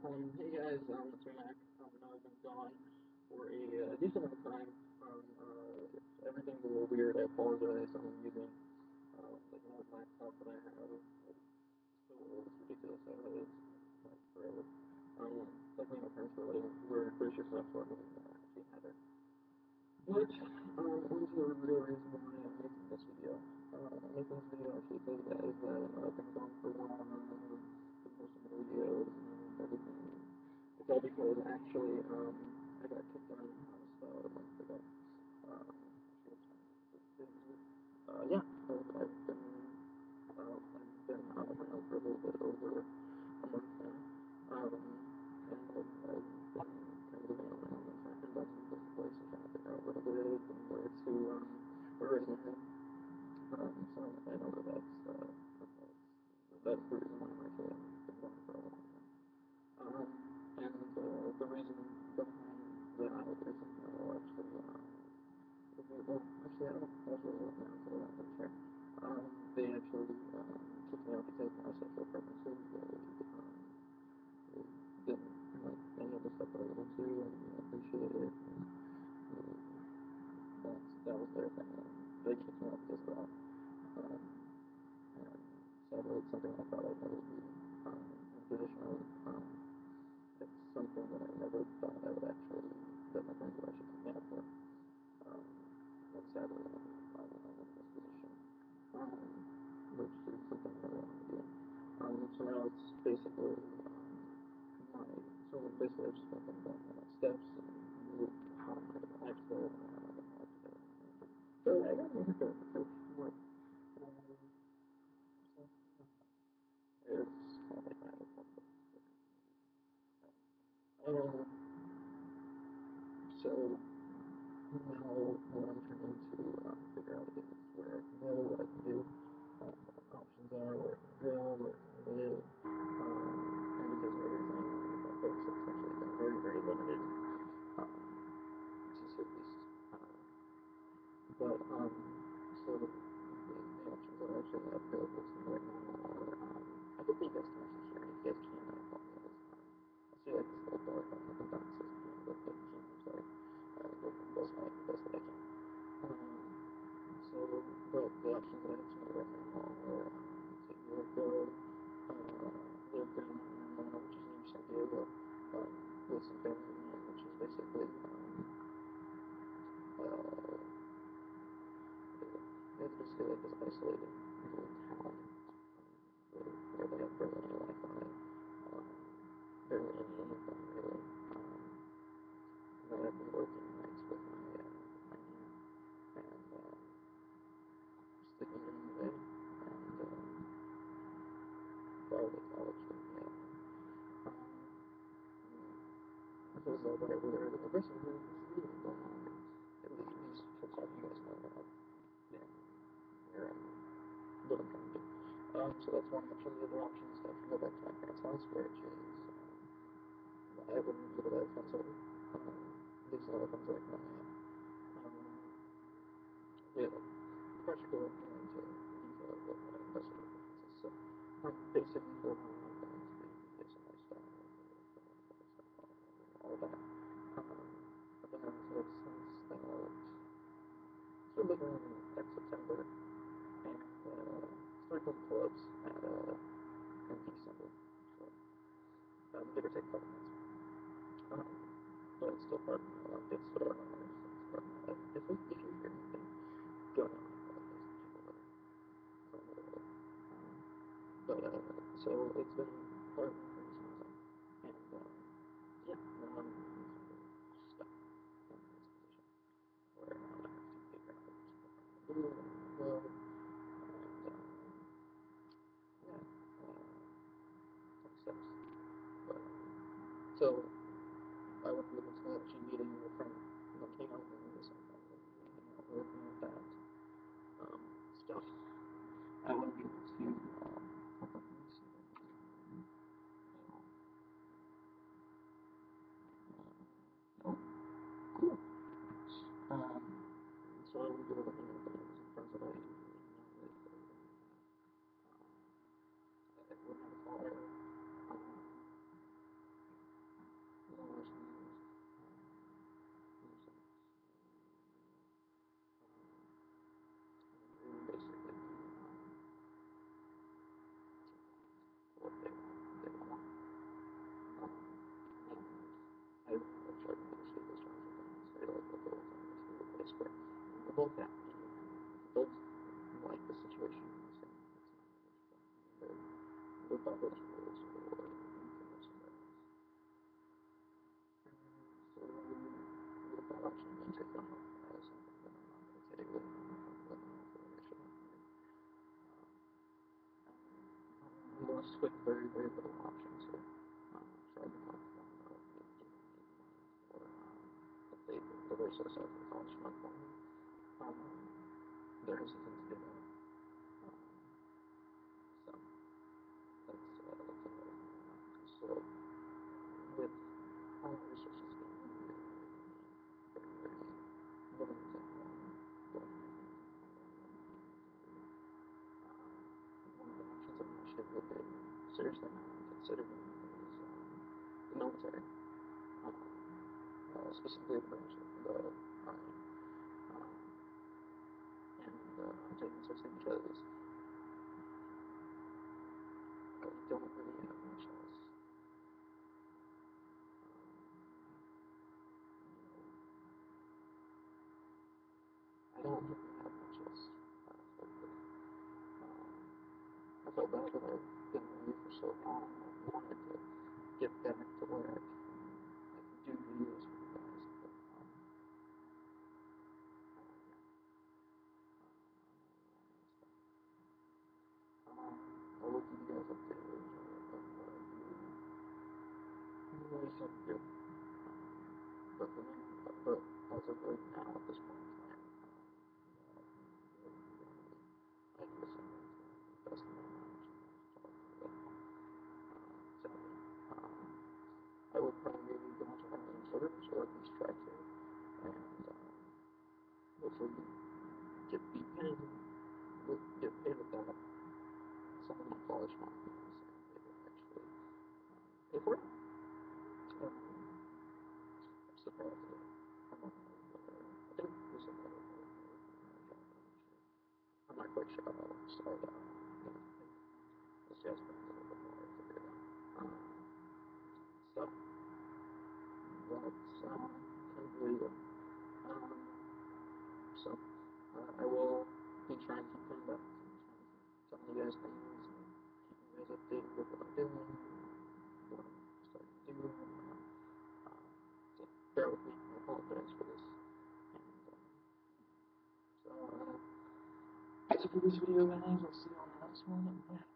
Um, hey guys, um, it's Mac. Um, I know I've been gone for a uh, decent amount of time. Um, uh, if everything's a little weird, I apologize. I'm using uh, like an old laptop that I have. It's so it's ridiculous. I had it like forever. Um, luckily my parents were letting were gracious enough to let me actually have it. But um, to the real reason why I'm making this video. Uh, I'm making this video actually tell you guys that uh, I've been gone for a while now. Been posting videos and. All actually um, I got kicked out of house uh, a month ago. Uh, yeah, I've been uh, I've been out of my house for a little bit over a month now. Um, and I've, been kind of and trying to invest in this place and trying to figure out what it is and where to um, where it's. Um, so I know that that's, uh, that's, that's the reason why I'm actually for a while now. Um, reason behind that will actually, um, well, actually, I don't also the chair. Um, they actually um, kicked me out because my sexual preferences really um, didn't like any of the stuff that I was into and appreciate it. And, that's, that was their thing. And they kicked me of that. Um, and it's something I thought I'd never be um, in a position of. Um, it's something that I never thought I would actually, that my friends would actually kick me out for. Um, but sadly, I'm, I'm, I'm in this position, um, which is something I don't want to be in. Um, so now it's basically um, my, so basically I've just been thinking about my next steps and how am I going to act there and how am I going to act there. So I got my haircut for what? Um, so, yeah. It's kind of like my other one, but um, so now what I'm trying to um, figure out is where I can go, what I can do, my options are, where I can go, where I can live, um, and because of everything, my focus essentially been very, very limited, um, to say the least. Uh, but, um, so the, the options I actually available to me right now are, um, I think you guys can actually hear me, you guys can, I apologize. Um, I see like this little dark on the sorry. Uh, but that's my best that I can. Um, so, but the options that I to know right now are either go uh, down in Atlanta, which is San Diego, um, family which is basically um, uh, it's basically like this isolated little town where, where they have barely any Wi-Fi, um, barely any really. Um, I've been working nights with my uh, my aunt and um, sleeping during the day and um, probably college with my aunt. Um, you that do. Um, so that's one option. The other option is to actually go back to my parents' house, which is um, I wouldn't be able to have friends. Um, a of like my. Um, yeah, practical go into of what my. So, um, basically for my things, the basic lifestyle, all that. Um, I've been on this since about like September, and uh, started clubs at uh, in December. So, um, give or take a couple months. Um, but it's still part of my life. It's still part of my life. It's part of my life. If, if you hear anything going on, people but uh, so it's been part of my life since then. And um, yeah, now I'm stuck in this position where now I have to figure out what I'm going to do and where I'm going to go. And um, yeah, uh, next steps. But so I would be able to actually meet anywhere from you know, hang out with this and hang out with and all that um, stuff. I would be able to um, hold on, let me see if I can um, oh, cool. Um, so I would be able to hang out with some friends that I usually hang out with. Or, um, I wouldn't have a car. Um, start to negotiate those terms with them and say like, okay, let's negotiate a place where we're both happy and both like the situation and the same. Live by those rules or anything else. So with that option, take up as something that I'm not going to take with that. I'm with very, very little options here. Um, so I've been talking to them about giving me money for um, if us out for college fund. Um, they're hesitant to do that. So that's uh, so with all resources being very, very of the looking seriously considering is um, the military, um, uh, specifically the branch the army. Um, and uh, I'm taking this because I don't really have much else. Um, I don't really have much else uh. Um, I felt bad that I've been away for so long. I wanted to get back to where I can, I can do videos for you guys, but um, uh, yeah, um, um, I you updated uh, of what I what I decide to do. Um, but the main, but as of right now, at this point in time, um, that the only ideas I'm going to invest my knowledge in is photography right now. Um, sadly, um, I would probably go into one of those servers or at least try to, and um, hopefully get be paid with get paid with that. Some of my college money and they would actually um, pay for it. I'm I think. I'm not not quite sure that works. So uh, you brings a little bit more it so that's um, kind of it. Um, so uh, I will be trying to keep coming back and telling you guys things and keeping you guys updated with what I'm doing and what I'm starting to do and whatnot. Um, so bear with me. I apologize for this. And um, so uh, that's it for this video, guys. I'll see you on the next one.